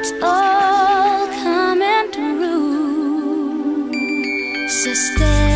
it's all coming through. So stay.